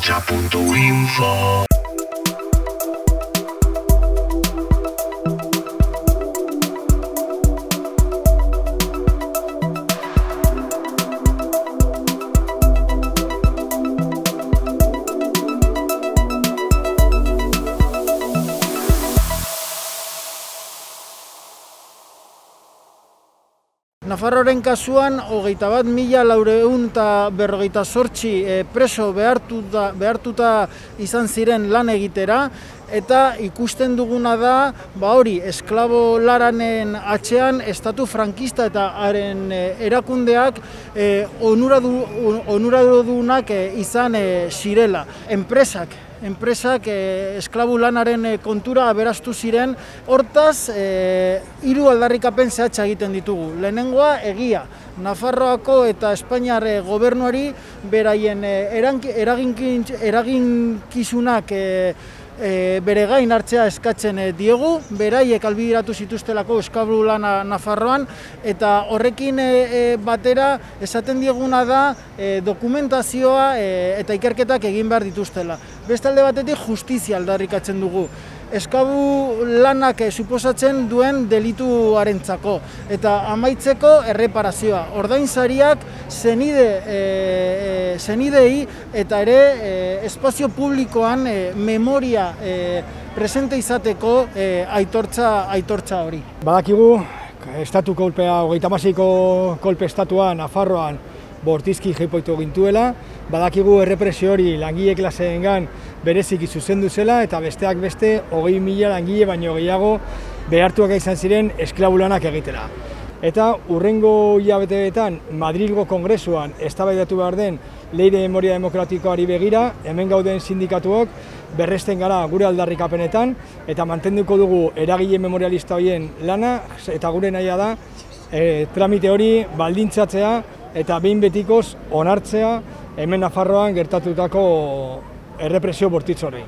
chapunto info. Nafarroren kasuan, hogeita bat mila laureun eta berrogeita sortzi e, preso behartuta, behartuta izan ziren lan egitera, eta ikusten duguna da, ba hori, esklabo laranen atxean, estatu frankista eta haren e, erakundeak e, onuradunak e, izan e, zirela. Enpresak enpresak e, esklabu lanaren e, kontura aberastu ziren, hortaz, e, hiru aldarrikapen zehatza egiten ditugu. Lehenengoa, egia, Nafarroako eta Espainiar gobernuari beraien eraginkizunak e, bere gain hartzea eskatzen e, diegu, beraiek albidiratu zituztelako eskablu lana Nafarroan, eta horrekin e, e, batera esaten dieguna da e, dokumentazioa e, eta ikerketak egin behar dituztela. Bestalde batetik justizia aldarrikatzen dugu eskabu lanak eh, suposatzen duen delituarentzako eta amaitzeko erreparazioa. Ordainsariak zenide e, zenidei eta ere espazio publikoan memoria presente izateko aitortza aitortza hori. Badakigu estatu kolpea 36ko kolpe estatua Nafarroan bortizki jeipoitu gintuela, badakigu errepresio hori langile klaseengan berezik zuzendu zela eta besteak beste hogei mila langile baino gehiago behartuak izan ziren esklabulanak egitera. Eta urrengo hilabeteetan Madrilgo Kongresuan eztabaidatu behar den Leire Memoria Demokratikoari begira, hemen gauden sindikatuok berresten gara gure aldarrikapenetan eta mantenduko dugu eragile memorialista horien lana eta gure nahia da e, tramite hori baldintzatzea eta behin betikoz onartzea hemen Nafarroan gertatutako errepresio bortitz hori.